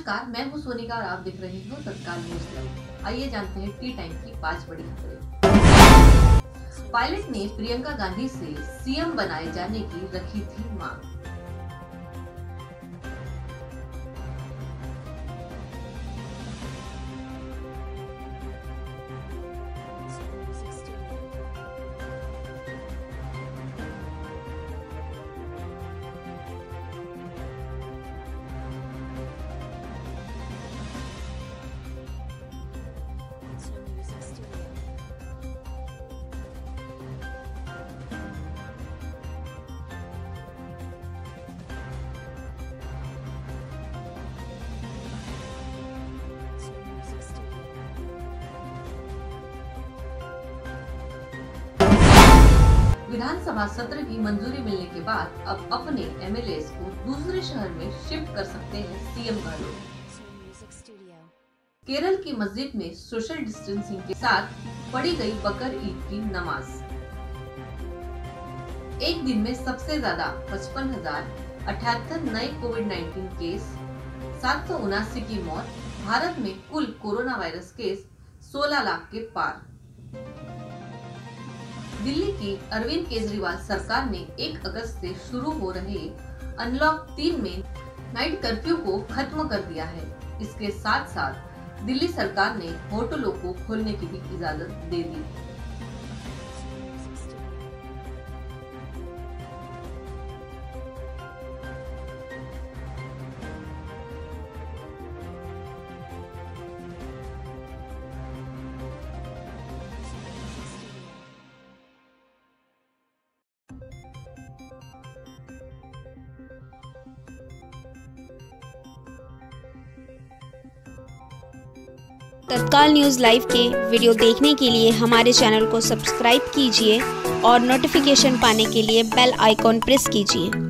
नमस्कार, मैं हूँ सोनिका और आप देख रहे हो तत्काल न्यूज़ लाइव। आइए जानते हैं टी टाइम की पाँच बड़ी खबरें। पायलट ने प्रियंका गांधी से सीएम बनाए जाने की रखी थी मांग। विधानसभा सत्र की मंजूरी मिलने के बाद अब अपने एमएलए को दूसरे शहर में शिफ्ट कर सकते हैं सीएम गहलोत केरल की मस्जिद में सोशल डिस्टेंसिंग के साथ पढ़ी गई बकर ईद की नमाज़। एक दिन में सबसे ज़्यादा पचपन हज़ार अठहत्तर नए कोविड 19 केस, सात सौ उनासी की मौत, भारत में कुल कोरोना वायरस केस 16 लाख के पार। दिल्ली की अरविंद केजरीवाल सरकार ने 1 अगस्त से शुरू हो रहे अनलॉक तीन में नाइट कर्फ्यू को खत्म कर दिया है। इसके साथ साथ दिल्ली सरकार ने होटलों को खोलने की भी इजाज़त दे दी। तत्काल न्यूज़ लाइव के वीडियो देखने के लिए हमारे चैनल को सब्सक्राइब कीजिए और नोटिफिकेशन पाने के लिए बेल आइकॉन प्रेस कीजिए।